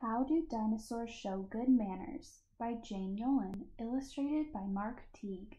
How Do Dinosaurs Show Good Manners by Jane Yolen, illustrated by Mark Teague.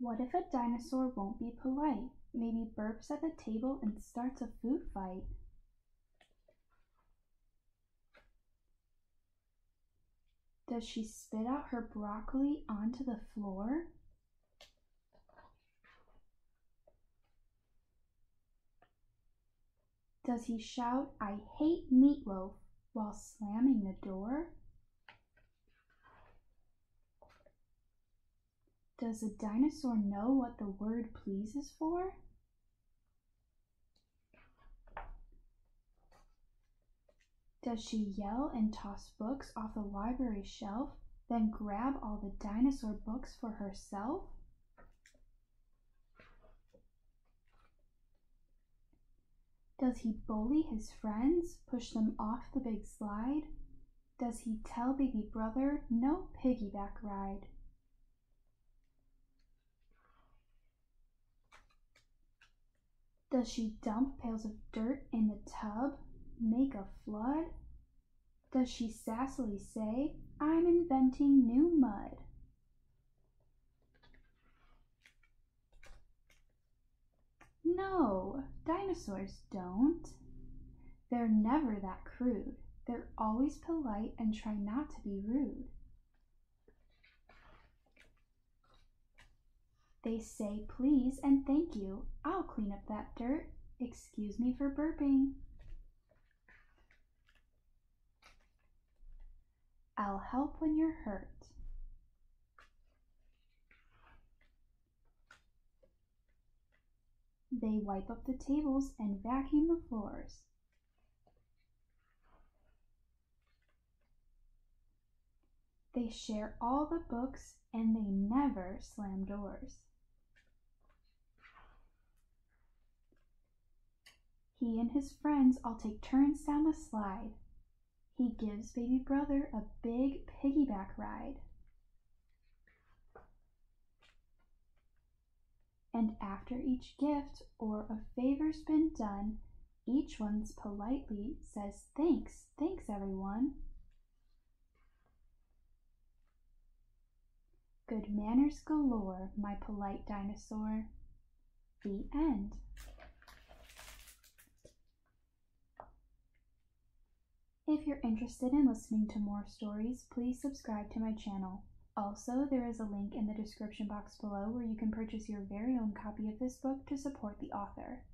What if a dinosaur won't be polite? Maybe burps at the table and starts a food fight. Does she spit out her broccoli onto the floor? Does he shout, I hate meatloaf, while slamming the door? Does a dinosaur know what the word please is for? Does she yell and toss books off the library shelf, then grab all the dinosaur books for herself? Does he bully his friends, push them off the big slide? Does he tell baby brother no piggyback ride? Does she dump pails of dirt in the tub, make a flood? Does she sassily say, I'm inventing new mud? No, dinosaurs don't. They're never that crude. They're always polite and try not to be rude. They say please and thank you. I'll clean up that dirt. Excuse me for burping. I'll help when you're hurt. They wipe up the tables and vacuum the floors. They share all the books and they never slam doors. He and his friends all take turns down the slide. He gives baby brother a big piggyback ride. And after each gift or a favor's been done, each one's politely says, Thanks, thanks everyone. Good manners galore, my polite dinosaur. The end. If you're interested in listening to more stories, please subscribe to my channel. Also, there is a link in the description box below where you can purchase your very own copy of this book to support the author.